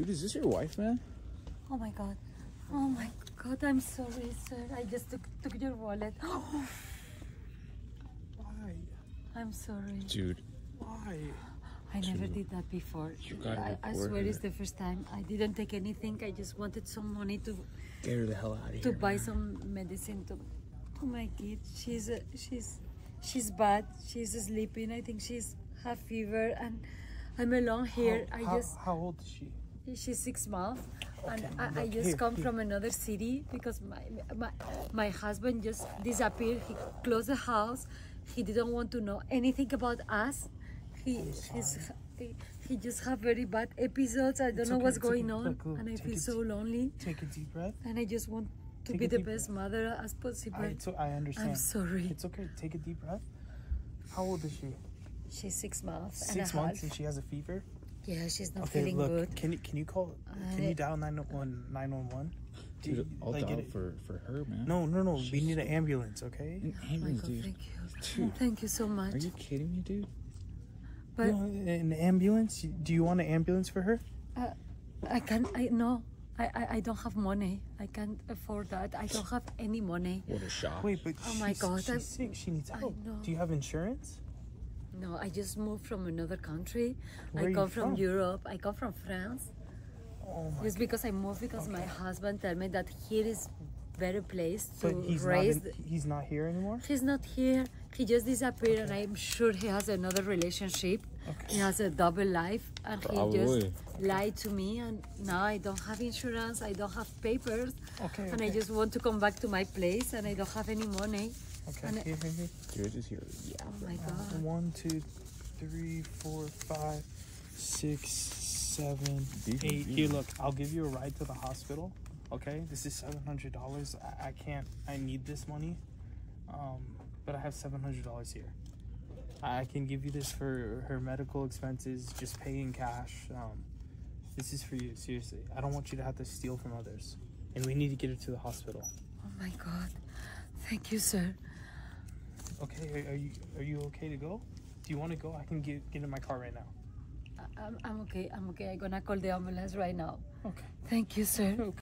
Dude, is this your wife, man? Oh my god. Oh my god, I'm sorry, sir. I just took, took your wallet. Why? I'm sorry. Dude, Why? I never Dude, did that before. you gotta I, I swear it's the first time. I didn't take anything. I just wanted some money to get her the hell out of here. to buy man. some medicine to to my kid. She's uh, she's she's bad. She's sleeping. I think she's have fever and I'm alone here. How, I how, just how old is she? She's six months and Okay, I, I just here, come here. from another city because my, my my husband just disappeared he closed the house he didn't want to know anything about us he he's, he, he just have very bad episodes i don't It's know okay, what's it's okay. going on look, and i take feel so lonely Take a deep breath. and i just want to Take be the best mother as possible I, I understand. i'm sorry It's okay. Take a deep breath. How old is she? she's six months and Six a months half. and she has a fever? Yeah she's not Okay, feeling look. good Can you can you call can you dial 911 911? Dude, you- I'll like, dial for, for her, man. No, no, no. We need an ambulance, okay? An Oh my God, dude. thank you Dude. thank you so much Are you kidding me, dude? but You want an ambulance? Do you want an ambulance for her? Uh, I can't. I no. I, I I don't have money. I can't afford that. I don't have any money. What a shock. Wait, but Oh my God, she's I'm- sick. She needs help. Do you have insurance? No, I just moved from another country. Where I are you come from? from? Europe. I come from France. Oh my. Just because I moved because my husband told me that here is better place to But he's not. raise. In, he's not here anymore. He's not here. He just disappeared, and I'm sure he has another relationship. Okay. He has a double life, and he just lied to me. And now I don't have insurance. I don't have papers, Okay. and I just want to come back to my place, and I don't have any money. Okay. and- Here, here, here. Dude, just here. Yeah. Oh my god. One, two, three, four, five, six, seven, These eight. Here, look. I'll give you a ride to the hospital. Okay. This is seven hundred dollars. I, I can't. I need this money. Um, but I have seven hundred dollars here. I can give you this for her medical expenses. Just pay in cash. Um, this is for you. Seriously. I don't want you to have to steal from others. And we need to get her to the hospital. Oh my god. Thank you, sir. Okay. Are, are you Are you okay to go? Do you want to go? I can get get in my car right now. I- I'm, I'm okay. I'm okay. I'm gonna call the ambulance right now. Okay. Thank you, sir.